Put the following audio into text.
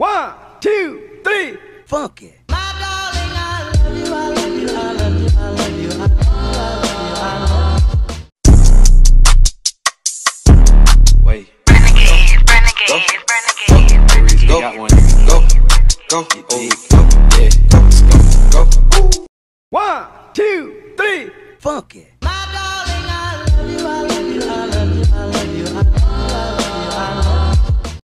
One, two, three, funky. Wait. Renegade, renegade, renegade. Go. Got one. Go. Go. Oh, go. Yeah. Go. Go. Go. One, two, three, funky.